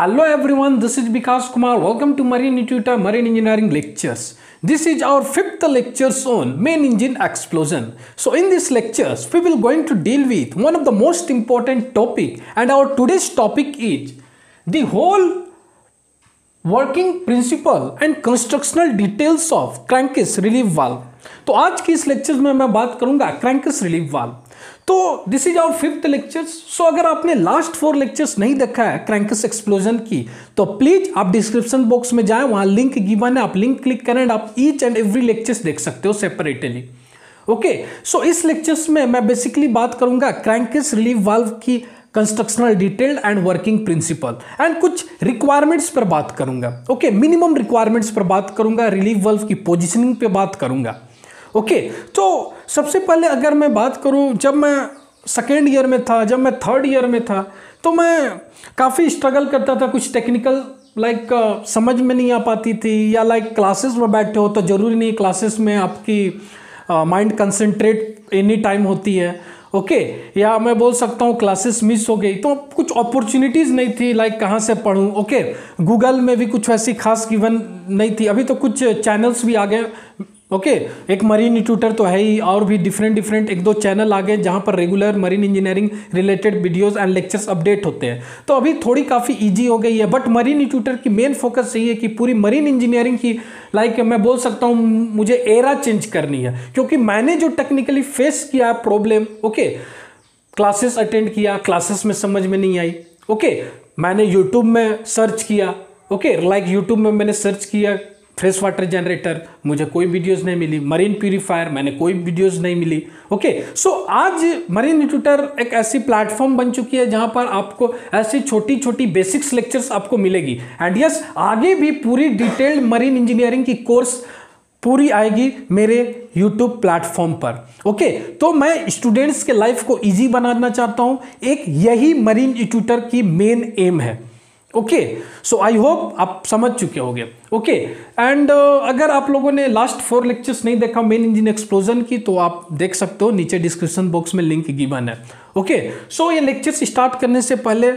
Hello everyone, this is Vikas Kumar. Welcome to Marine Institute Marine Engineering Lectures. This is our fifth lectures on main engine explosion. So in these lectures, we will going to deal with one of the most important topic and our today's topic is the whole working principle and constructional details of crankcase relief valve. तो आज की इस lecture में मैं बात करूंगा crankcase relief valve तो this is our fifth lectures so अगर आपने लास्ट फोर लेक्चर्स नहीं देखा है क्रैंकस एक्सप्लोजन की तो प्लीज़ आप डिस्क्रिप्शन बॉक्स में जाएँ वहाँ लिंक गिवन है आप लिंक क्लिक करें आप ईच एंड एवरी लेक्चर्स देख सकते हो सेपरेटली ओके सो इस लेक्चर्स में मैं बेसिकली बात करूँगा क्रैंकस रिलीफ वाल्व की constructional detailed and working principle and कुछ रिक्वायरमेंट्स पर बात करूँगा. ओके मिनिमम रिक्वायरमेंट्स पर बात करूँगा रिलीफ वाल्व की पोजिशनिंग पे बात करूँगा. ओके okay, तो सबसे पहले अगर मैं बात करूँ जब मैं सेकेंड ईयर में था जब मैं थर्ड ईयर में था तो मैं काफ़ी स्ट्रगल करता था। कुछ टेक्निकल लाइक like, समझ में नहीं आ पाती थी या लाइक like, क्लासेस में बैठे हो तो ज़रूरी नहीं क्लासेस में आपकी माइंड कंसंट्रेट एनी टाइम होती है। ओके okay, या मैं बोल सकता हूँ क्लासेस मिस हो गई तो कुछ अपॉर्चुनिटीज़ नहीं थी लाइक कहाँ से पढ़ूँ। ओके गूगल में भी कुछ वैसी खास गिवन नहीं थी। अभी तो कुछ चैनल्स भी आ गए ओके okay, एक मरीन ट्यूटर तो है ही और भी डिफरेंट डिफरेंट एक दो चैनल आ गए जहाँ पर regular marine engineering related videos and lectures update होते हैं। तो अभी थोड़ी काफ़ी इजी हो गई है बट मरीन ट्यूटर की मेन फोकस यही है कि पूरी मरीन इंजीनियरिंग की लाइक like, मैं बोल सकता हूँ मुझे एरा चेंज करनी है। क्योंकि मैंने जो टेक्निकली फेस किया प्रॉब्लम ओके क्लासेस अटेंड किया क्लासेस में समझ में नहीं आई ओके okay, मैंने यूट्यूब में सर्च किया ओके लाइक यूट्यूब में मैंने सर्च किया फ्रेश वाटर जनरेटर, मुझे कोई वीडियोस नहीं मिली। मरीन प्यूरीफायर मैंने कोई वीडियोस नहीं मिली। ओके सो आज मरीन ट्यूटर एक ऐसी प्लेटफॉर्म बन चुकी है जहाँ पर आपको ऐसी छोटी छोटी बेसिक्स लेक्चर्स आपको मिलेगी। एंड यस आगे भी पूरी डिटेल्ड मरीन इंजीनियरिंग की कोर्स पूरी आएगी मेरे यूट्यूब प्लेटफॉर्म पर। ओके तो मैं स्टूडेंट्स के लाइफ को इजी बनाना चाहता हूँ। एक यही मरीन ट्यूटर की मेन एम है। ओके सो आई होप आप समझ चुके होंगे। ओके एंड अगर आप लोगों ने लास्ट फोर लेक्चर्स नहीं देखा मेन इंजन एक्सप्लोजन की तो आप देख सकते हो नीचे डिस्क्रिप्शन बॉक्स में लिंक गिवन है। ओके सो ये लेक्चर्स स्टार्ट करने से पहले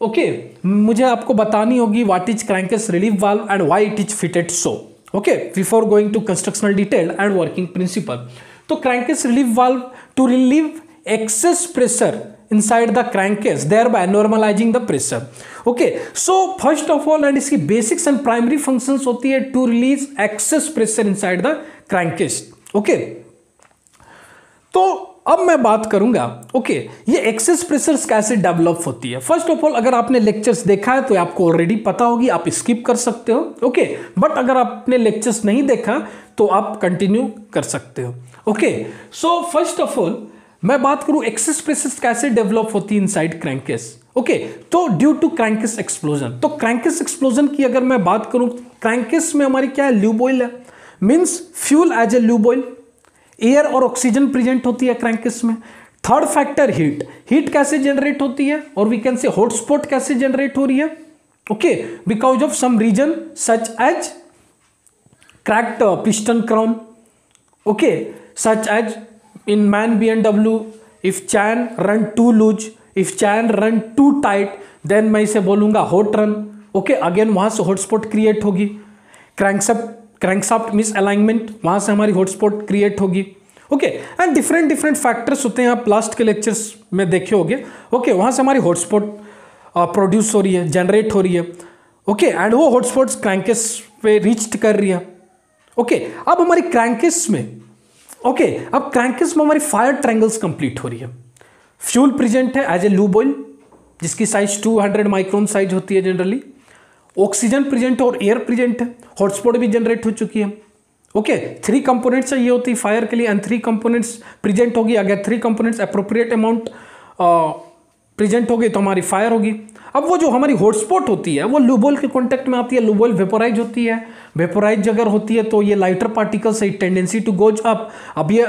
ओके okay, मुझे आपको बतानी होगी what is crankcase relief valve and why it is fitted so okay before going to constructional detail and working principle तो crankcase relief valve to relieve excess pressure inside the crankcase thereby normalizing the pressure. Okay so first of all and इसकी basics and primary functions होती है to release excess pressure inside the crankcase okay तो अब मैं बात करूँगा okay okay, ये excess pressure कैसे डेवलप होती है? फ़र्स्ट ऑफ़ ऑल अगर आपने लेक्चर्स देखा है तो आपको ऑलरेडी पता होगी आप स्किप कर सकते हो ओके okay, बट अगर आपने लेक्चर्स नहीं देखा तो आप कंटिन्यू कर सकते हो okay so first of all मैं बात करूँ एक्सेस प्रेसिस कैसे डेवलप होती है इनसाइड क्रैंकेस ओके तो ड्यू टू क्रैंकेस एक्सप्लोजन तो क्रैंकेस एक्सप्लोजन की अगर मैं बात करूँ क्रैंकेस में हमारी क्या है? ल्यूबॉइल है। Means fuel as a lube oil air और ऑक्सीजन प्रेजेंट होती है क्रैंकेस में। थर्ड फैक्टर हीट हीट कैसे जनरेट होती है? और वी कैन से हॉटस्पॉट कैसे जनरेट हो रही है? Okay because of some reason such as cracked piston crown okay such as in man BMW if chain run too loose if chain run too tight then मैं इसे बोलूँगा hot run okay again वहाँ से hotspot create होगी. क्रैंकसअप क्रैंकसाफ्ट miss alignment वहाँ से हमारी hotspot create होगी. Okay and different different factors होते हैं आप लास्ट के लेक्चर्स में देखे होंगे. ओके वहाँ से हमारी हॉटस्पॉट प्रोड्यूस हो रही है जनरेट हो रही है. ओके okay, एंड वो हॉटस्पॉट्स क्रैंकेस पे रीच कर रही है. ओके okay, अब हमारी क्रैंकेस में ओके okay, अब क्रैंकिस में हमारी फायर ट्रैंगल्स कंप्लीट हो रही है। फ्यूल प्रेजेंट है एज ए लूबोइल जिसकी साइज़ 200 माइक्रोन साइज़ होती है जनरली ऑक्सीजन प्रेजेंट और एयर प्रेजेंट है हॉटस्पॉट भी जनरेट हो चुकी है। ओके थ्री कंपोनेंट्स ये होती है फायर के लिए एंड थ्री कंपोनेंट्स प्रेजेंट होगी। अगर three components appropriate amount present होगी तो हमारी फायर होगी। अब वो जो हमारी हॉटस्पॉट होती है, वो लूबोल के कॉन्टेक्ट में आती है लूबोल वेपोराइज होती है। वेपोराइज अगर होती है तो ये लाइटर पार्टिकल से टेंडेंसी टू गोज अप अब ये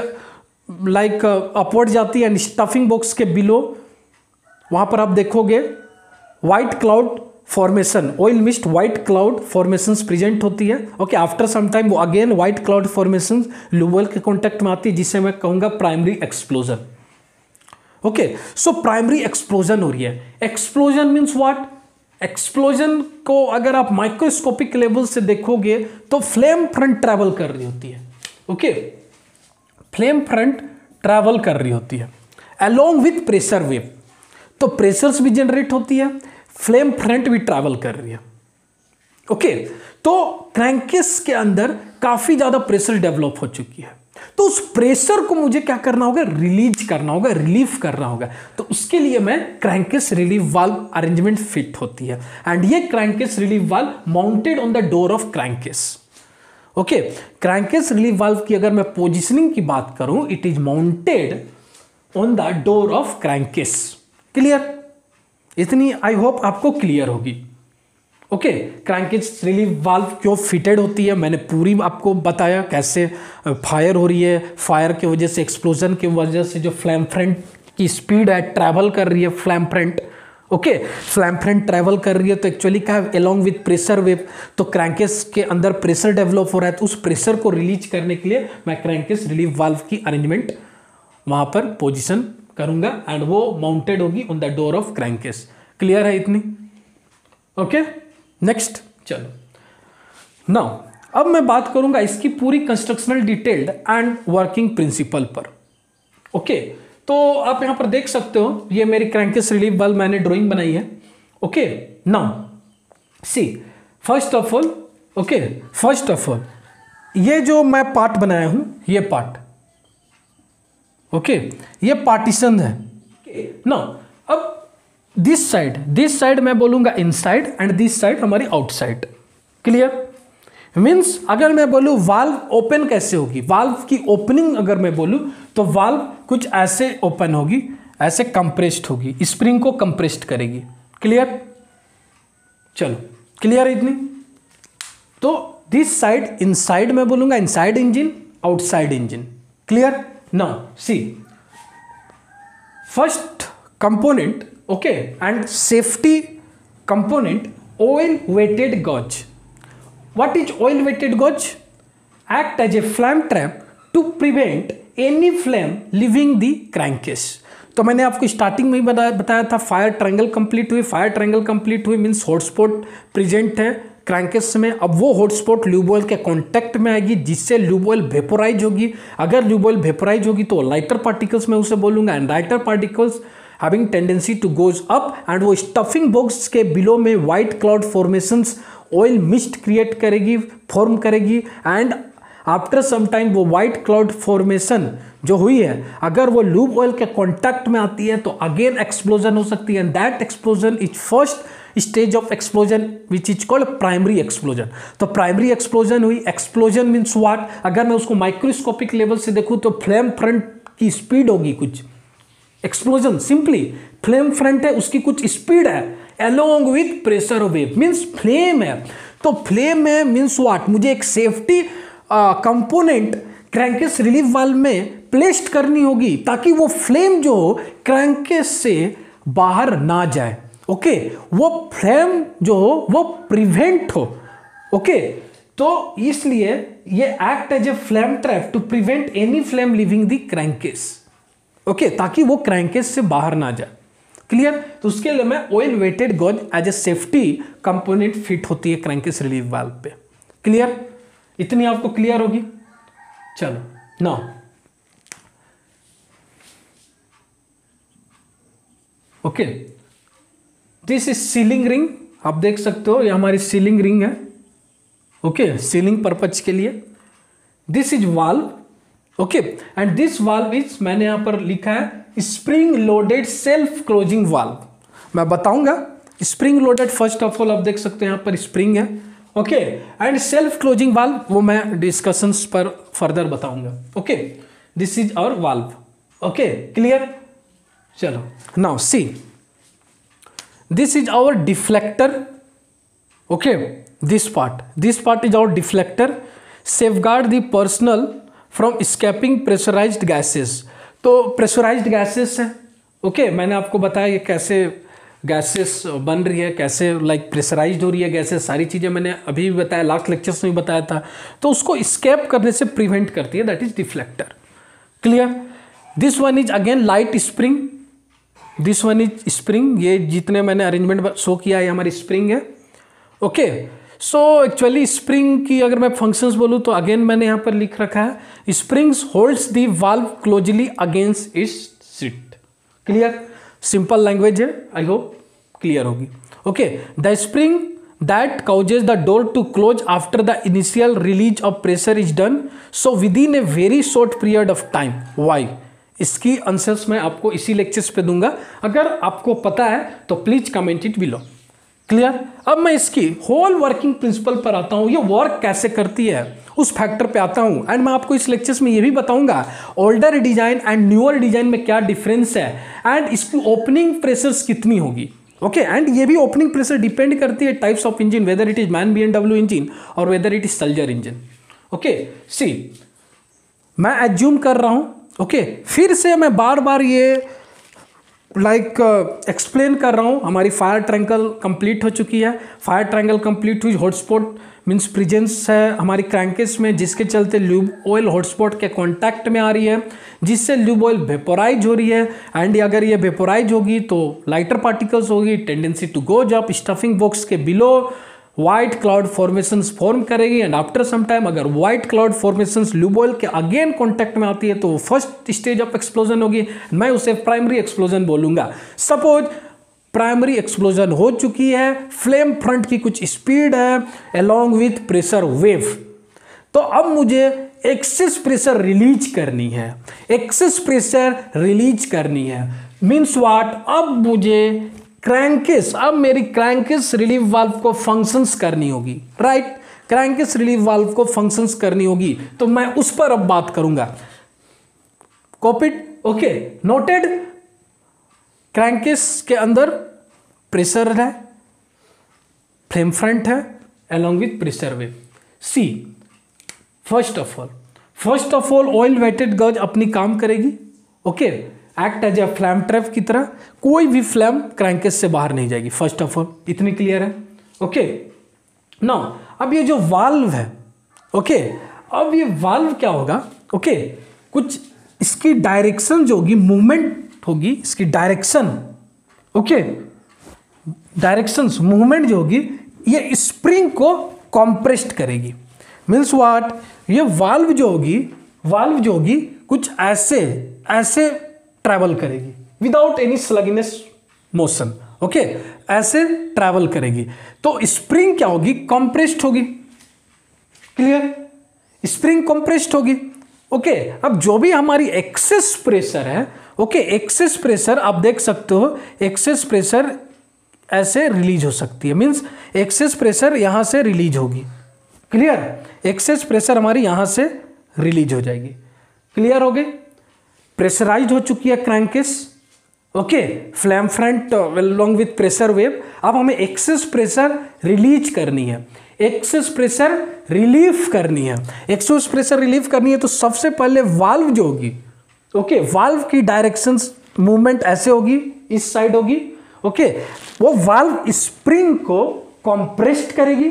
लाइक अपवर्ड जाती है स्टफिंग बॉक्स के बिलो वहाँ पर आप देखोगे white cloud formation oil mist white cloud formation present होती है। ओके आफ्टर सम टाइम वो again white cloud formation lube oil के कॉन्टेक्ट में आती है, जिसे मैं कहूँगा primary explosion okay so primary explosion हो रही है. एक्सप्लोजन मीन्स व्हाट एक्सप्लोजन को अगर आप माइक्रोस्कोपिक लेवल से देखोगे तो फ्लेम फ्रंट ट्रैवल कर रही होती है. ओके फ्लेम फ्रंट ट्रैवल कर रही होती है. अलोंग विथ प्रेशर वेव तो प्रेशर्स भी जनरेट होती है फ्लेम फ्रंट भी ट्रैवल कर रही है. Okay okay? तो क्रैंकिस के अंदर काफ़ी ज़्यादा प्रेशर डेवलप हो चुकी है. तो उस प्रेशर को मुझे क्या करना होगा? रिलीज़ करना होगा रिलीफ करना होगा। तो उसके लिए मैं crankcase relief valve arrangement fit होती है। एंड ये crankcase relief valve mounted on the door of crankcase okay crankcase relief valve की अगर मैं पोजिशनिंग की बात करूँ it is mounted on the door of crankcase clear इतनी आई होप आपको क्लियर होगी। ओके क्रैंकेज रिलीफ वाल्व क्यों फिटेड होती है? मैंने पूरी आपको बताया कैसे फायर हो रही है। फायर की वजह से एक्सप्लोजन की वजह से जो फ्लैम फ्रंट की स्पीड है ट्रैवल कर रही है flame front okay flame front travel कर रही है तो एक्चुअली क्या है? अलॉन्ग विथ प्रेशर वेव तो क्रैंकेस के अंदर प्रेशर डेवलप हो रहा है तो उस प्रेशर को रिलीज़ करने के लिए मैं क्रैंकेस रिलीफ वाल्व की अरेंजमेंट वहाँ पर पोजिशन करूँगा एंड वो माउंटेड होगी on the door of crankcase clear है इतनी? ओके? okay? नेक्स्ट चलो। नाउ अब मैं बात करूँगा इसकी पूरी constructional detailed and working principle पर। ओके okay, तो आप यहाँ पर देख सकते हो ये मेरी क्रैंकिस रिलीफ बल्ब मैंने ड्राइंग बनाई है। Okay now see first of all okay first of all ये जो मैं पार्ट बनाया हूँ ये पार्ट ओके okay, ये पार्टीशन है। Now this side this side मैं बोलूँगा इनसाइड एंड दिस साइड हमारी आउटसाइड क्लियर मीन्स अगर मैं बोलूँ वाल्व ओपन कैसे होगी? वाल्व की ओपनिंग अगर मैं बोलूँ तो वाल्व कुछ ऐसे ओपन होगी, ऐसे कंप्रेस्ड होगी स्प्रिंग को कंप्रेस्ड करेगी. क्लियर चलो क्लियर है इतनी? तो दिस साइड इनसाइड मैं बोलूँगा inside engine outside engine clear now see first component okay, and safety component, oil weighted gauge. What is oil weighted gauge? Act as a flame trap to prevent any flame leaving the crankcase. तो मैंने आपको starting में ही बताया बताया था fire triangle complete हुई fire triangle complete हुई मीन्स हॉटस्पॉट प्रेजेंट है क्रैंकेस में। अब वो हॉटस्पॉट ल्यूबॉयल के कांटेक्ट में आएगी, जिससे ल्यूबॉयल वेपोराइज होगी। अगर ल्यूबॉयल वेपोराइज होगी तो लाइटर पार्टिकल्स में उसे बोलूँगा and lighter particles having tendency to goes up and वो स्टफिंग बॉक्स के बिलो में white cloud formations oil mist create करेगी फॉर्म करेगी एंड आफ्टर सम टाइम वो वाइट क्लाउड फॉर्मेशन जो हुई है, अगर वो लूब ऑयल के कॉन्टैक्ट में आती है तो अगेन एक्सप्लोजन हो सकती है and that explosion is first stage of explosion which is called primary explosion तो प्राइमरी एक्सप्लोजन हुई एक्सप्लोजन मीन्स वाट अगर मैं उसको माइक्रोस्कोपिक लेवल से देखूँ तो फ्लेम फ्रंट की स्पीड होगी कुछ। एक्सप्लोजन सिंपली फ्लेम फ्रंट है, उसकी कुछ स्पीड है। Along with pressure wave means flame है। तो फ्लेम है मीन्स वाट मुझे एक सेफ्टी कंपोनेंट क्रैंकेस रिलीफ वाल में प्लेस्ड करनी होगी, ताकि वो फ्लेम जो हो क्रैंकेस से बाहर ना जाए। ओके वो फ्लेम जो हो, वो प्रिवेंट हो। ओके तो इसलिए ये act as a flame trap to prevent any flame leaving the crankcase okay ताकि वो क्रैंकेज से बाहर ना जाए। क्लियर तो उसके लिए मैं oil wetted gauze as a safety component fit होती है क्रैंकेज रिलीफ वाल्व पे। क्लियर इतनी आपको क्लियर होगी? चलो ना okay this is sealing ring आप देख सकते हो, ये हमारी सीलिंग रिंग है। ओके सीलिंग पर्पज के लिए। This is valve okay and this valve is मैंने यहाँ पर लिखा है spring loaded self closing valve मैं बताऊँगा spring loaded first of all आप देख सकते हैं यहाँ पर स्प्रिंग है. Okay and self closing valve वो मैं डिस्कशंस पर फर्दर बताऊँगा. Okay this is our valve okay clear चलो now see this is our deflector okay this part this part is our deflector safeguard the personnel from escaping pressurised gases तो pressurised gases है okay okay, मैंने आपको बताया ये कैसे gases बन रही है कैसे लाइक प्रेशराइज्ड हो रही है गैसेस सारी चीज़ें मैंने अभी भी बताया लास्ट लेक्चर्स में भी बताया था। तो उसको स्केप करने से प्रिवेंट करती है that is deflector clear this one is again light spring this one is spring ये जितने मैंने अरेंजमेंट शो किया है हमारी स्प्रिंग है। ओके सो एक्चुअली स्प्रिंग की अगर मैं फ़ंक्शंस बोलूँ तो अगेन मैंने यहाँ पर लिख रखा है springs holds the valve closely against इस सीट क्लियर सिंपल लैंग्वेज है आई होप क्लियर होगी. Okay the spring that causes the door to close after the initial release of pressure is done so within a very short period of time why इसकी answers मैं आपको इसी lectures पे दूँगा. अगर आपको पता है तो please comment it below clear अब मैं इसकी होल वर्किंग प्रिंसिपल पर आता हूँ। ये वर्क कैसे करती है? उस फैक्टर पे आता हूँ। एंड मैं आपको इस लेक्चर्स में ये भी बताऊँगा older design and newer design में क्या डिफरेंस है? एंड इसकी ओपनिंग प्रेशर्स कितनी होगी? ओके एंड ये भी ओपनिंग प्रेशर डिपेंड करती है types of engine whether it is MAN B and W engine और whether it is Sulzer engine okay see मैं एज्यूम कर रहा हूँ। ओके okay, फिर से मैं बार बार ये लाइक like, एक्सप्लेन uh, कर रहा हूँ हमारी फायर ट्रैंगल कंप्लीट हो चुकी है। फायर ट्रैंगल कंप्लीट हुई हॉटस्पॉट मीन्स प्रेजेंस है हमारी क्रैंकेस में जिसके चलते ल्यूब ऑयल हॉटस्पॉट के कांटेक्ट में आ रही है जिससे ल्यूब ऑयल वेपोराइज हो रही है। एंड अगर ये वेपोराइज होगी तो लाइटर पार्टिकल्स होगी टेंडेंसी टू गो जब स्टफिंग बॉक्स के below white cloud formation form करेगी एंड आफ्टर सम टाइम अगर white cloud formation lube oil के अगेन कॉन्टैक्ट में आती है तो फ़र्स्ट स्टेज ऑफ़ एक्सप्लोजन होगी। मैं उसे प्राइमरी एक्सप्लोजन बोलूँगा। सपोज़ प्राइमरी एक्सप्लोजन हो चुकी है फ्लेम फ्रंट की कुछ स्पीड है अलोंग विथ प्रेशर वेव तो अब मुझे एक्सेस प्रेशर रिलीज़ करनी है। एक्सेस प्रेशर रिलीज़ करनी है। मीन्स वाट अब मुझे क्रैंकिस अब मेरी क्रैंकिस रिलीफ वाल्व को फ़ंक्शंस करनी होगी राइट क्रैंकिस रिलीफ वाल्व को फ़ंक्शंस करनी होगी तो मैं उस पर अब बात करूँगा। कॉपिट ओके नोटेड क्रैंकिस के अंदर प्रेशर है फ्लेम फ्रंट है along with pressure wave see first of all first of all oil wetted gauze अपनी काम करेगी okay okay? Act as a flame trap की तरह कोई भी फ्लैम क्रैंकेस से बाहर नहीं जाएगी। फ़र्स्ट ऑफ़ ऑल इतनी क्लियर है? ओके ना अब ये जो वाल्व है ओके अब ये वाल्व क्या होगा? ओके कुछ इसकी डायरेक्शन जो होगी मूवमेंट होगी, इसकी डायरेक्शन ओके डायरेक्शन मूवमेंट जो होगी, ये स्प्रिंग को कॉम्प्रेस्ड करेगी। मीन्स वाट ये वाल्व जो होगी वाल्व जो होगी, कुछ ऐसे ऐसे ट्रैवल करेगी. Without any sluggishness motion okay ऐसे ट्रैवल करेगी. तो स्प्रिंग क्या होगी? कॉम्प्रेस्ड होगी. क्लियर स्प्रिंग कॉम्प्रेस्ड होगी. ओके अब जो भी हमारी एक्सेस प्रेशर है ओके एक्सेस प्रेशर आप देख सकते हो एक्सेस प्रेशर ऐसे रिलीज़ हो सकती है. मींस एक्सेस प्रेशर यहाँ से रिलीज़ होगी. क्लियर एक्सेस प्रेशर हमारी यहाँ से रिलीज़ हो जाएगी. क्लियर हो गई? प्रेशराइज हो चुकी है crankcase okay flame front long with pressure wave अब हमें एक्सेस प्रेशर रिलीज़ करनी है. एक्सेस प्रेशर रिलीफ करनी है. एक्सेस प्रेशर रिलीफ करनी है तो सबसे पहले वाल्व जो होगी ओके वाल्व की डायरेक्शन मूवमेंट ऐसे होगी, इस साइड होगी ओके वो वाल्व स्प्रिंग को कॉम्प्रेस्ड करेगी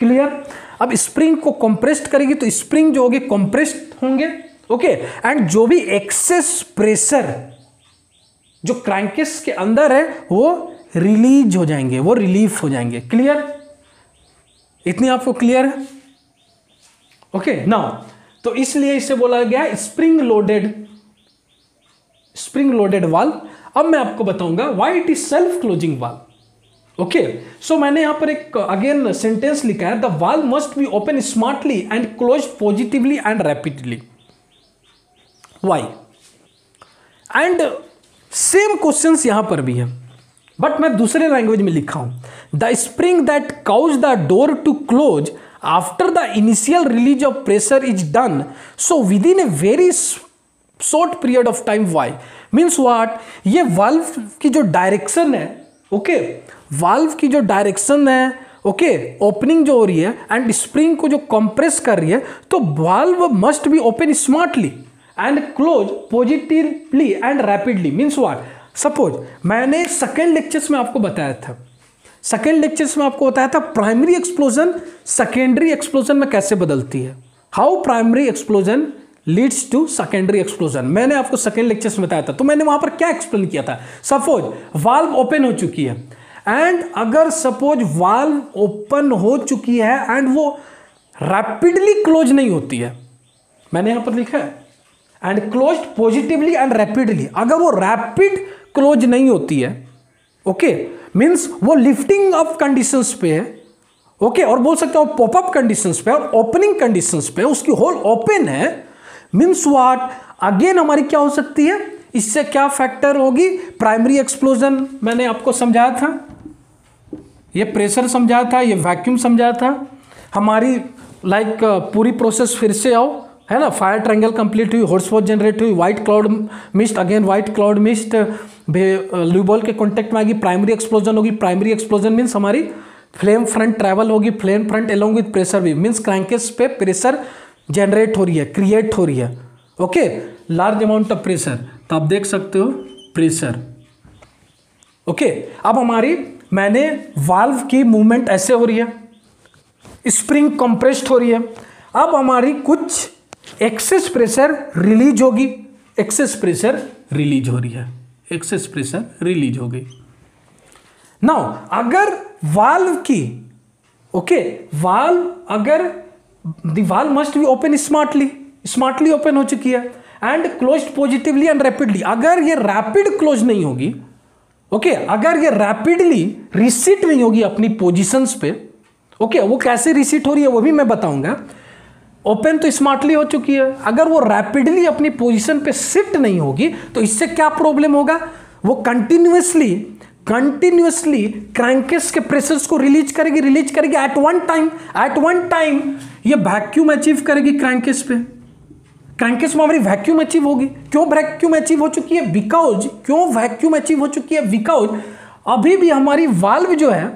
क्लियर अब स्प्रिंग को कॉम्प्रेस्ड करेगी तो स्प्रिंग जो होगी कॉम्प्रेस्ड होंगे. ओके एंड जो भी एक्सेस प्रेशर जो क्रैंकिस के अंदर है, वो रिलीज़ हो जाएँगे, वो रिलीफ हो जाएँगे। क्लियर इतनी आपको क्लियर है? ओके नाउ तो इसलिए इसे बोला गया स्प्रिंग लोडेड स्प्रिंग लोडेड वाल अब मैं आपको बताऊँगा why it is self closing valve okay so मैंने यहाँ पर एक अगेन सेंटेंस लिखा है the valve must be open smartly and close positively and rapidly why and same question यहाँ पर भी है। बट मैं दूसरे लैंग्वेज में लिखा हूँ। The spring that causes the door to close after the initial release of pressure is done so within a very short period of time why means what ये वाल्व की जो डायरेक्शन है okay okay? Valve की जो direction है okay okay? Opening जो हो रही है एंड स्प्रिंग को जो कंप्रेस कर रही है तो valve must be open smartly and close positively and rapidly means what suppose मैंने सेकेंड लेक्चर्स में आपको बताया था। सेकेंड लेक्चर्स में आपको बताया था प्राइमरी एक्सप्लोजन सेकेंडरी एक्सप्लोजन में कैसे बदलती है? How primary explosion leads to secondary explosion मैंने आपको सेकेंड लेक्चर में बताया था तो मैंने वहाँ पर क्या एक्सप्लेन किया था? सपोज़ वाल्व ओपन हो चुकी है। एंड अगर सपोज़ वाल्व ओपन हो चुकी है एंड वो रैपिडली क्लोज नहीं होती है। मैंने यहाँ पर लिखा है। And close positively and rapidly अगर वो रैपिड क्लोज नहीं होती है ओके okay, मीन्स वो लिफ्टिंग अप कंडीशंस पे है ओके okay, और बोल सकते हो पॉपअप कंडीशंस पे और ओपनिंग कंडीशंस पे उसकी होल ओपन है मीन्स वाट अगेन हमारी क्या हो सकती है? इससे क्या फैक्टर होगी? प्राइमरी एक्सप्लोजन मैंने आपको समझाया था। ये प्रेशर समझाया था ये वैक्यूम समझाया था। हमारी लाइक like, पूरी प्रोसेस फिर से आओ। है ना? फायर ट्रायंगल कंप्लीट हुई हॉटस्पॉट जनरेट हुई white cloud mist again white cloud mist lube oil के कॉन्टेक्ट में आएगी प्राइमरी एक्सप्लोजन होगी। प्राइमरी एक्सप्लोजन मीन्स हमारी फ्लेम फ्रंट ट्रैवल होगी flame front along with pressure भी मीन्स क्रैंकेस पे प्रेशर जनरेट हो रही है क्रिएट हो रही है। Okay large amount of pressure तो आप देख सकते हो प्रेशर ओके अब हमारी, मैंने वाल्व की मूवमेंट ऐसे हो रही है। स्प्रिंग कंप्रेस्ड हो रही है। अब हमारी कुछ एक्सेस प्रेशर रिलीज़ होगी। एक्सेस प्रेशर रिलीज़ हो रही है। एक्सेस प्रेशर रिलीज़ हो गई। नाउ अगर वाल्व की ओके वाल्व अगर the valve must be open smartly smartly open हो चुकी है and close positively and rapidly अगर ये रैपिड क्लोज नहीं होगी ओके okay, अगर ये रैपिडली रिसीट नहीं होगी अपनी पोजिशंस पे ओके okay, वो कैसे रिसीट हो रही है वो भी मैं बताऊँगा। ओपन तो स्मार्टली हो चुकी है। अगर वो रैपिडली अपनी पोजीशन पे शिफ्ट नहीं होगी तो इससे क्या प्रॉब्लम होगा? वो कंटिन्यूसली कंटिन्यूसली क्रैंकेस के प्रेशर्स को रिलीज़ करेगी रिलीज़ करेगी at one time at one time ये वैक्यूम अचीव करेगी क्रैंकेस पे। क्रैंकेस में हमारी वैक्यूम अचीव होगी। क्यों वैक्यूम अचीव हो चुकी है? बिकॉज़ क्यों वैक्यूम अचीव हो चुकी है? बिकॉज़ अभी भी हमारी वाल्व जो है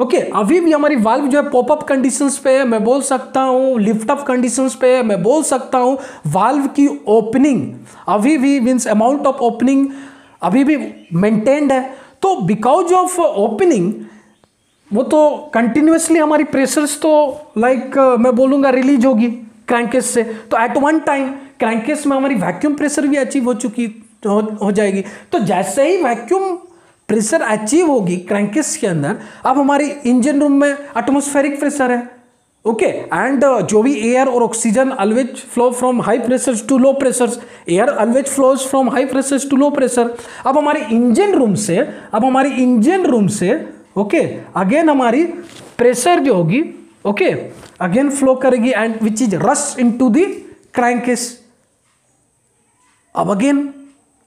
ओके okay, अभी भी हमारी वाल्व जो है पॉपअप कंडीशंस पे है मैं बोल सकता हूँ लिफ्ट अप कंडीशंस पे है मैं बोल सकता हूँ वाल्व की ओपनिंग अभी भी मीन्स अमाउंट ऑफ़ ओपनिंग अभी भी मेंटेन्ड है। तो बिकॉज़ ऑफ़ ओपनिंग वो तो कंटिन्यूसली हमारी प्रेशर्स तो लाइक like, मैं बोलूँगा रिलीज़ होगी क्रैंकेस से। तो एट वन टाइम क्रैंकेस में हमारी वैक्यूम प्रेशर भी अचीव हो चुकी हो, हो जाएगी। तो जैसे ही वैक्यूम प्रेशर अचीव होगी क्रैंकिस के अंदर। अब हमारे इंजन रूम में एटमोस्फेरिक प्रेशर है। ओके एंड जो भी एयर और oxygen always flow from high pressure to low pressure air always flows from high pressure to low pressure अब हमारे इंजन रूम से अब हमारी इंजन रूम से ओके okay, अगेन हमारी प्रेशर जो होगी ओके अगेन फ्लो करेगी and which is rush to the crankcase अब अगेन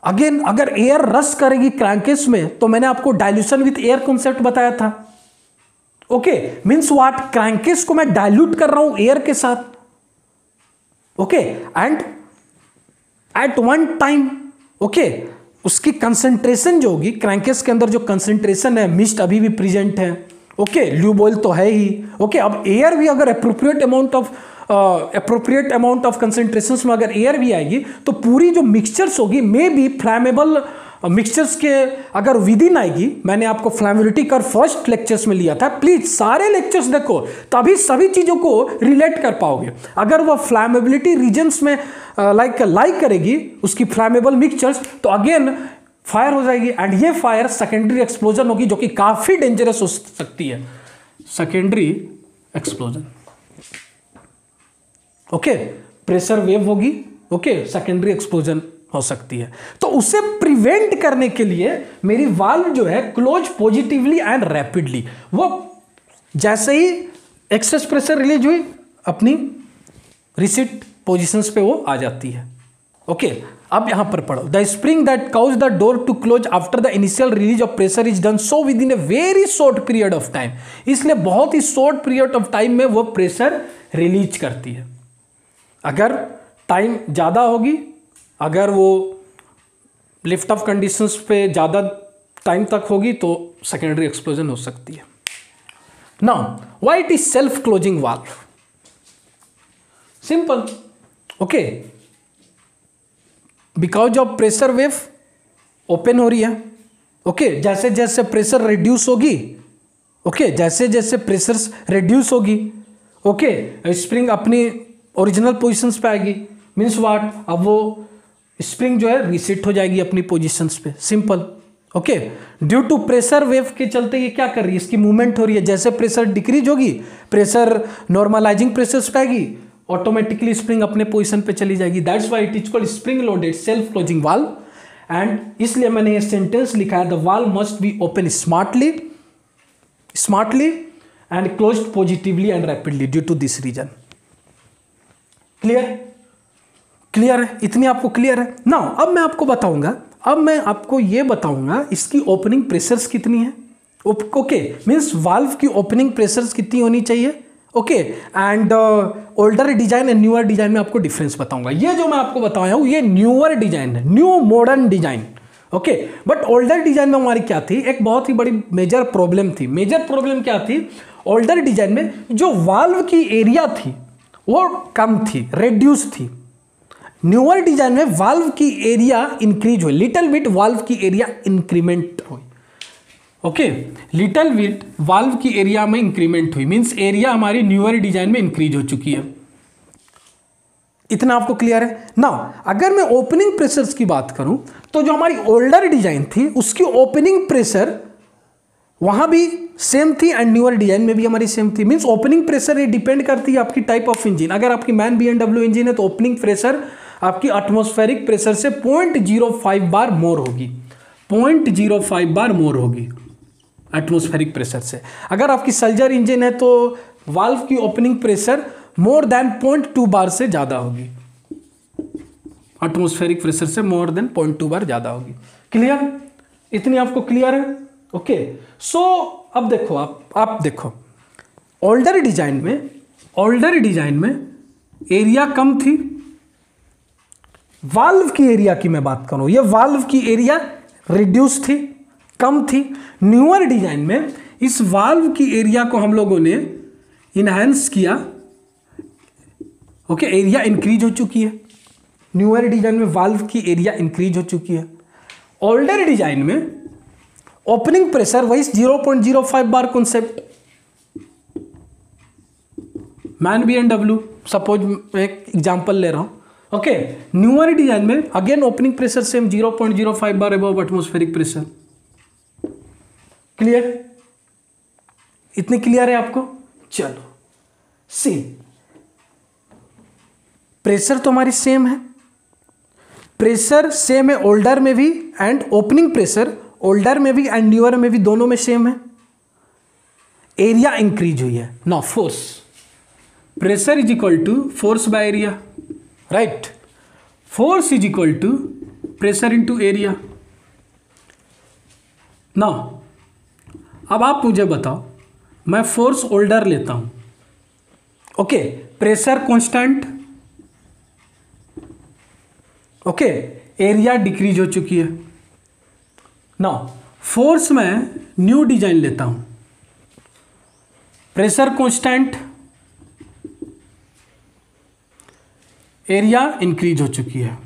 अगेन अगर एयर रस करेगी क्रैंकेस में तो मैंने आपको डायल्यूशन विथ एयर कॉन्सेप्ट बताया था। ओके मीन्स वाट क्रैंकेस को मैं डायल्यूट कर रहा हूँ एयर के साथ। Okay and at one time okay उसकी कंसेंट्रेशन जो होगी क्रैंकेस के अंदर जो कंसेंट्रेशन है मिस्ट अभी भी प्रेजेंट है। ओके ल्यूबॉयल तो है ही। ओके okay, अब एयर भी अगर appropriate amount of appropriate amount of concentration में अगर एयर भी आएगी तो पूरी जो मिक्सचर्स होगी मे बी फ्लैमेबल मिक्सचर्स के अगर विद इन आएगी, मैंने आपको फ्लैमिलिटी कर फ़र्स्ट लेक्चर्स में लिया था प्लीज़ सारे लेक्चर्स देखो, तभी सभी चीज़ों को रिलेट कर पाओगे। अगर वह फ्लैमेबिलिटी रीजन्स में लाइक लाइक करेगी, उसकी फ्लैमेबल मिक्सचर्स तो अगेन फायर हो जाएगी। एंड ये फायर सेकेंडरी एक्सप्लोजन होगी, जो कि काफ़ी डेंजरस हो सकती है। Secondary explosion okay pressure wave होगी ओके सेकेंडरी एक्सप्लोजन हो सकती है। तो उसे प्रिवेंट करने के लिए मेरी वाल्व जो है क्लोज पॉजिटिवली एंड रैपिडली वो जैसे ही एक्सेस प्रेशर रिलीज़ हुई अपनी रिसिट पोजिशंस पे वो आ जाती है। ओके okay, अब यहाँ पर पढ़ो। The spring that causes the door to close after the initial release of pressure is done so within a very short period of time इसलिए बहुत ही शॉर्ट पीरियड ऑफ़ टाइम में वो प्रेशर रिलीज़ करती है। अगर टाइम ज़्यादा होगी अगर वो लिफ्ट ऑफ़ कंडीशंस पे ज़्यादा टाइम तक होगी तो सेकेंडरी एक्सप्लोजन हो सकती है। ना why it is self closing valve simple okay because of pressure wave open हो रही है। ओके okay, जैसे जैसे प्रेशर रिड्यूस होगी ओके okay, जैसे जैसे प्रेशर रिड्यूस होगी ओके okay, स्प्रिंग अपनी ओरिजिनल पोजिशंस पे आएगी। मीन्स वाट अब वो स्प्रिंग जो है रिसेट हो जाएगी अपनी पोजिशंस पे। Simple okay due to pressure wave के चलते ये क्या कर रही है? इसकी मूवमेंट हो रही है। जैसे प्रेशर डिक्रीज होगी प्रेशर नॉर्मलाइजिंग प्रेशर पे आएगी ऑटोमेटिकली स्प्रिंग अपने पोजिशन पे चली जाएगी। That's why it is called spring loaded self closing valve and इसलिए मैंने ये सेंटेंस लिखा है the valve must be open smartly smartly and close positively and rapidly due to this reason clear clear है? इतनी आपको क्लियर है? ना अब मैं आपको बताऊँगा, अब मैं आपको ये बताऊँगा, इसकी ओपनिंग प्रेशर्स कितनी है? ओके मीन्स वाल्व की ओपनिंग प्रेशर्स कितनी होनी चाहिए? Okay and older design and newer design में आपको डिफरेंस बताऊँगा। ये जो मैं आपको बताया हूँ, ये न्यूअर डिज़ाइन है new modern design okay but older design में हमारी क्या थी? एक बहुत ही बड़ी मेजर प्रॉब्लम थी। मेजर प्रॉब्लम क्या थी? ओल्डर डिज़ाइन में जो वाल्व की एरिया थी वो कम थी रेड्यूस थी। न्यूअर डिज़ाइन में वाल्व की एरिया इंक्रीज हुई। लिटिल बिट वाल्व की एरिया इंक्रीमेंट हुई। ओके लिटल विट वाल्व की एरिया में इंक्रीमेंट हुई। मींस एरिया हमारी न्यूअर डिज़ाइन में इंक्रीज हो चुकी है। इतना आपको क्लियर है? ना अगर मैं ओपनिंग प्रेशर्स की बात करूँ तो जो हमारी ओल्डर डिज़ाइन थी, उसकी ओपनिंग प्रेशर वहाँ भी सेम थी एंड न्यूअर डिज़ाइन में भी हमारी सेम थी। मींस ओपनिंग प्रेशर ये डिपेंड करती है आपकी टाइप ऑफ़ इंजन अगर आपकी मैन बी इंजन है तो ओपनिंग प्रेशर आपकी एटमोस्फेरिक प्रेशर से point zero five bar more होगी। Point zero five bar more होगी एटमोस्फेरिक प्रेशर से। अगर आपकी सल्जर इंजन है तो वाल्व की opening pressure more than point two bar से ज़्यादा होगी। एटमोस्फेरिक प्रेशर से more than point two bar ज़्यादा होगी। क्लियर इतनी आपको क्लियर है? ओके सो अब देखो, आप आप देखो। ओल्डर डिज़ाइन में ओल्डर डिज़ाइन में एरिया कम थी। वाल्व की एरिया की मैं बात करूँ, ये वाल्व की एरिया रिड्यूस थी, कम थी। न्यूअर डिज़ाइन में इस वाल्व की एरिया को हम लोगों ने इनहेंस किया। ओके एरिया इंक्रीज हो चुकी है। न्यूअर डिज़ाइन में वाल्व की एरिया इंक्रीज हो चुकी है। ओल्डर डिज़ाइन में ओपनिंग प्रेशर वही 0.05 bar concept MAN B and W suppose एक एग्जांपल ले रहा हूँ। ओके न्यूअर डिज़ाइन में again opening pressure same 0.05 bar above atmospheric pressure clear इतनी क्लियर है आपको? चलो सी प्रेशर तो हमारी सेम है। प्रेशर सेम है ओल्डर में भी एंड ओपनिंग प्रेशर ओल्डर में भी एंड न्यूअर में भी दोनों में सेम है। एरिया इंक्रीज हुई है। No force pressure is equal to force by area right force is equal to pressure into area now अब आप मुझे बताओ, मैं फोर्स ओल्डर लेता हूँ। Okay pressure constant okay area decrease हो चुकी है। नाउ फोर्स में न्यू डिज़ाइन लेता हूँ। प्रेशर कांस्टेंट एरिया इंक्रीज हो चुकी है।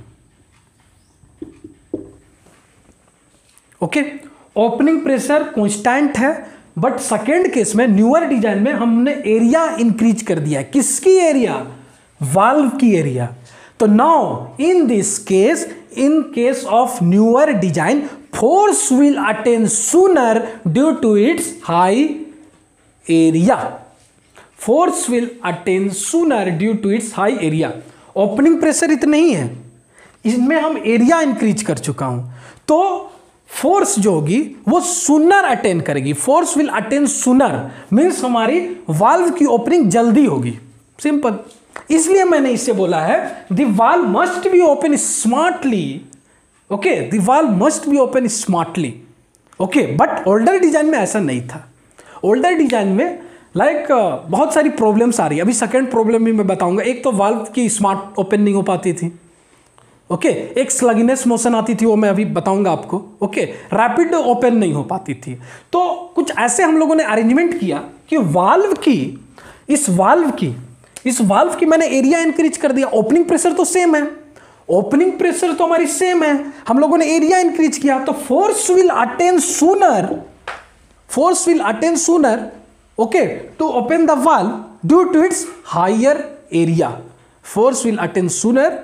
ओके ओपनिंग प्रेशर कॉन्स्टेंट है बट सेकेंड केस में न्यूअर डिज़ाइन में हमने एरिया इंक्रीज कर दिया किसकी एरिया वाल्व की एरिया तो now in this case in case of newer design force will attain sooner due to its high area force will attain sooner due to its high area opening pressure इतना ही है। इसमें हम area increase कर चुका हूँ। तो force जो होगी, वो सुनर अटेन करेगी। Force will attain sooner means हमारी वाल्व की ओपनिंग जल्दी होगी। सिंपल इसलिए मैंने इससे बोला है the valve must be open smartly okay the must be open smartly okay but older design में ऐसा नहीं था. ओल्डर डिज़ाइन में लाइक like, uh, बहुत सारी प्रॉब्लम्स आ रही है. अभी सेकेंड प्रॉब्लम भी मैं बताऊँगा. एक तो वाल्व की स्मार्ट ओपन नहीं हो पाती थी. ओके okay, एक स्लगिनेस मोशन आती थी वो मैं अभी बताऊँगा आपको. ओके रैपिड ओपन नहीं हो पाती थी. तो कुछ ऐसे हम लोगों ने अरेंजमेंट किया कि वाल्व की इस वाल्व की इस वाल्व की मैंने एरिया इंक्रीज कर दिया। ओपनिंग प्रेशर तो सेम है। ओपनिंग प्रेशर तो हमारी सेम है। हम लोगों ने एरिया इंक्रीज किया। तो force will attain sooner force will attain sooner okay to open the valve due to its higher area force will attain sooner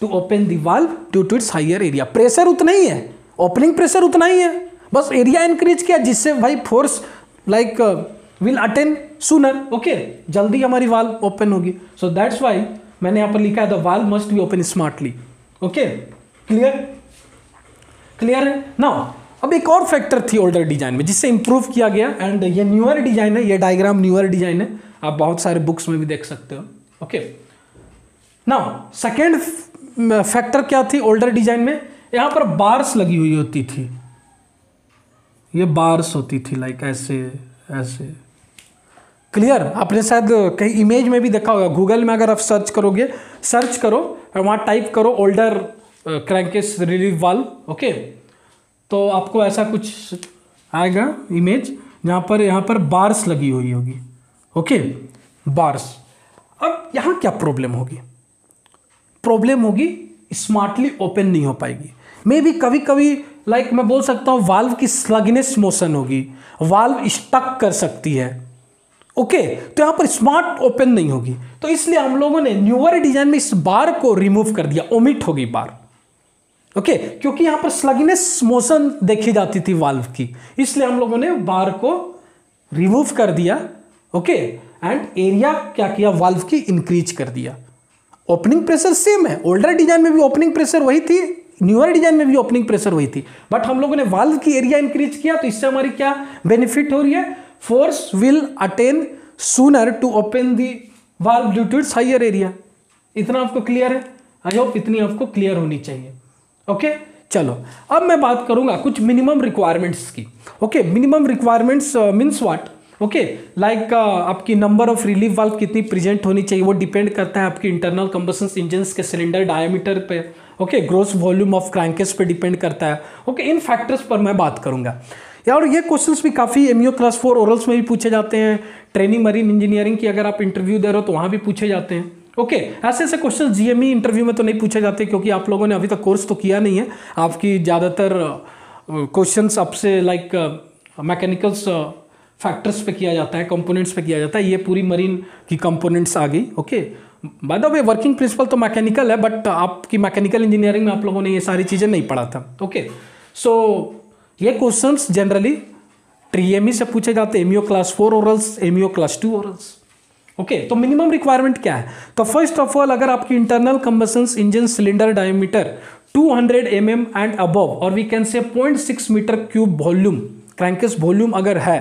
to open the valve due to its higher area pressure उतना ही है। Opening pressure उतना ही है। बस area increase किया, जिससे भाई force like will attain sooner okay जल्दी हमारी वाल ओपन होगी सो दैट्स वाई मैंने यहाँ पर लिखा है the valve must be open smartly okay clear clear है ना अब एक और फैक्टर थी ओल्डर डिज़ाइन में जिससे इंप्रूव किया गया एंड ये न्यूअर डिज़ाइन है ये डायग्राम न्यूअर डिज़ाइन है आप बहुत सारे बुक्स में भी देख सकते हो ओके ना सेकेंड फैक्टर क्या थी ओल्डर डिज़ाइन में यहाँ पर बार्स लगी हुई होती थी ये बार्स होती थी लाइक ऐसे ऐसे क्लियर आपने शायद कहीं इमेज में भी देखा होगा। गूगल में अगर आप सर्च करोगे सर्च करो, वहाँ टाइप करो older crankcase relief valve okay तो आपको ऐसा कुछ आएगा इमेज जहाँ पर, यहाँ पर बार्स लगी हुई होगी ओके बार्स अब यहाँ क्या प्रॉब्लम होगी? प्रॉब्लम होगी स्मार्टली ओपन नहीं हो पाएगी। मे भी कभी कभी लाइक मैं बोल सकता हूँ वाल्व की स्लगनेस मोशन होगी। वाल्व स्टक कर सकती है। ओके तो यहाँ पर स्मार्ट ओपन नहीं होगी। तो इसलिए हम लोगों ने न्यूअर डिज़ाइन में इस बार को रिमूव कर दिया ओमिट होगी बार ओके क्योंकि यहाँ पर स्लगनेस मोशन देखी जाती थी वाल्व की। इसलिए हम लोगों ने बार को रिमूव कर दिया। ओके एंड एरिया क्या किया? वाल्व की इंक्रीज कर दिया। ओपनिंग प्रेशर सेम है। ओल्डर डिज़ाइन में भी ओपनिंग प्रेशर वही थी न्यूअर डिज़ाइन में भी ओपनिंग प्रेशर वही थी। बट हम लोगों ने वाल्व की एरिया इंक्रीज किया तो इससे हमारी क्या बेनिफिट हो रही है? Force will attain sooner to open the valve due to its higher area. इतना आपको क्लियर है? आई होप इतनी आपको क्लियर होनी चाहिए। Okay okay? चलो। अब मैं बात करूँगा कुछ मिनिमम रिक्वायरमेंट्स की। Okay minimum requirements means what okay like आपकी नंबर ऑफ़ रिलीफ वाल्व कितनी प्रेजेंट होनी चाहिए वो डिपेंड करता है आपकी इंटरनल कंबसन इंजन के सिलेंडर डायमीटर पे। Okay gross volume of crankcase पे डिपेंड करता है। ओके okay, इन फैक्टर्स पर मैं बात करूँगा। और ये क्वेश्चंस भी काफ़ी एम क्लास फोर ओरल्स में भी पूछे जाते हैं। ट्रेनिंग मरीन इंजीनियरिंग की अगर आप इंटरव्यू दे रहे हो तो वहाँ भी पूछे जाते हैं। ओके okay, ऐसे ऐसे क्वेश्चन जीएमई इंटरव्यू में तो नहीं पूछे जाते क्योंकि आप लोगों ने अभी तक कोर्स तो किया नहीं है। आपकी ज़्यादातर क्वेश्चंस आपसे लाइक मैकेनिकल्स फैक्टर्स पे किया जाता है कंपोनेंट्स पे किया जाता है। ये पूरी मरीन की कंपोनेंट्स आ गई। Okay by the way working principle तो मैकेनिकल है बट आपकी मैकेनिकल इंजीनियरिंग में आप लोगों ने ये सारी चीज़ें नहीं पढ़ा था। ओके सो ये क्वेश्चंस जनरली ट्रीएमई से पूछे जाते हैं। MEO class four orals MEO class two orals okay तो मिनिमम रिक्वायरमेंट क्या है? तो फ़र्स्ट ऑफ़ ऑल अगर आपकी internal combustion engine cylinder diameter 200 hundred m m and above और we can say 0.6 metre cube volume crankcase volume अगर है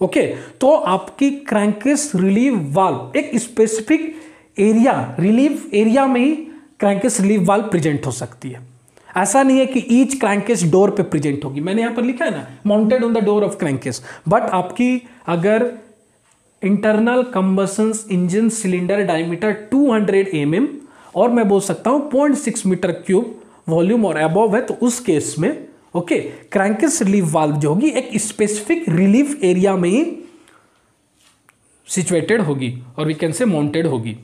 okay okay, तो आपकी क्रैंकेस रिलीव वाल्व एक स्पेसिफिक एरिया रिलीव एरिया में ही क्रैंकेस रिलीव वाल्व प्रेजेंट हो सकती है। ऐसा नहीं है कि ईच क्रैंकेस डोर पे प्रेजेंट होगी। मैंने यहाँ पर लिखा है ना mounted on the door of crankcase but आपकी अगर internal combustion engine cylinder diameter 200 hundred mm और मैं बोल सकता हूँ 0.6 मीटर क्यूब वॉल्यूम और अबव है तो उस केस में ओके क्रैंकेस रिलीफ वाल्व जो होगी, एक स्पेसिफिक रिलीफ एरिया में ही सिचुएटेड होगी और वी कैन से माउंटेड होगी।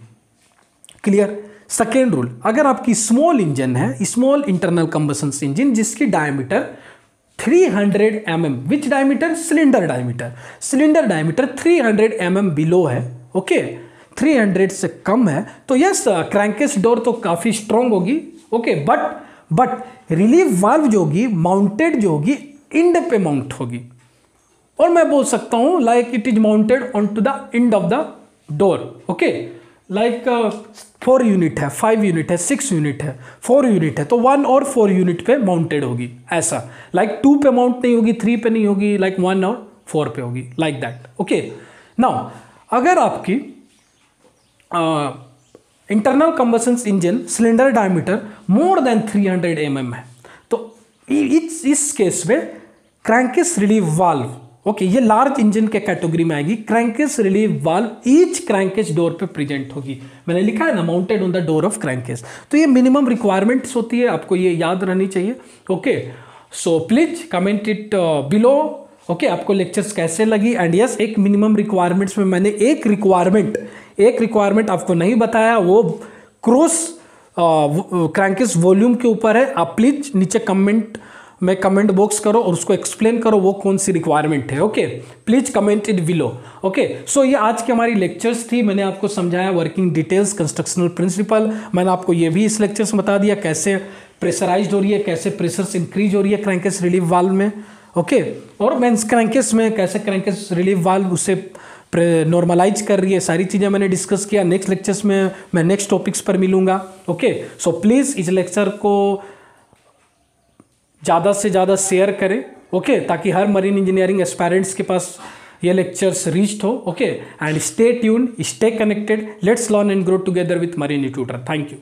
क्लियर सेकेंड रूल अगर आपकी स्मॉल इंजन है स्मॉल इंटरनल कंबसन इंजन जिसकी diameter 300 hundred m m which diameter cylinder diameter cylinder diameter 300 hundred m m below है okay okay? 300 से कम है तो यस क्रैंकेस डोर तो काफ़ी स्ट्रांग होगी okay but but relief valve जो होगी माउंटेड जो होगी इंड पे माउंट होगी. और मैं बोल सकता हूँ like it is mounted on to the end of the door okay like four unit है, फाइव यूनिट है, सिक्स यूनिट है, फोर यूनिट है तो वन और फोर यूनिट पे माउंटेड होगी, ऐसा। लाइक like टू पे माउंट नहीं होगी थ्री पे नहीं होगी लाइक वन और फोर पे होगी लाइक दैट ओके नाउ अगर आपकी internal combustion engine cylinder diameter more than 300 hundred mm है तो इस इस केस में क्रैंकिस रिलीव वाल्व ओके ये लार्ज इंजन के कैटेगरी में आएगी। Crankcase relief valve each crankcase door पे प्रेजेंट होगी। मैंने लिखा है ना mounted on the door of crankcase तो ये मिनिमम रिक्वायरमेंट्स होती है आपको ये याद रहनी चाहिए। Okay so please comment it below okay आपको लेक्चर्स कैसे लगी? एंड यस yes, एक मिनिमम रिक्वायरमेंट्स में मैंने एक रिक्वायरमेंट एक रिक्वायरमेंट आपको नहीं बताया वो क्रॉस क्रैंकेस वॉल्यूम के ऊपर है। आप प्लीज़ नीचे कमेंट में कमेंट बॉक्स करो और उसको एक्सप्लेन करो वो कौन सी रिक्वायरमेंट है okay please comment it below okay so ये आज की हमारी लेक्चर्स थी। मैंने आपको समझाया वर्किंग डिटेल्स कंस्ट्रक्शनल प्रिंसिपल मैंने आपको ये भी इस लेक्चर्स में बता दिया कैसे प्रेशराइज हो रही है, कैसे प्रेशर इंक्रीज हो रही है क्रैंकेस रिलीफ वाल्व में ओके और मैं क्रैंकेस में कैसे क्रैंकेस रिलीफ वाल्व उसे नॉर्मलाइज कर रही है, सारी चीज़ें मैंने डिस्कस किया। नेक्स्ट लेक्चर्स में मैं नेक्स्ट टॉपिक्स पर मिलूँगा ओके सो प्लीज़ इस लेक्चर को ज़्यादा से ज़्यादा शेयर करें ओके ताकि हर मरीन इंजीनियरिंग एस्पायरेंट्स के पास ये लेक्चर्स रीच्ड हो okay and stay tune stay connected let's learn and grow together with marine tutor thank you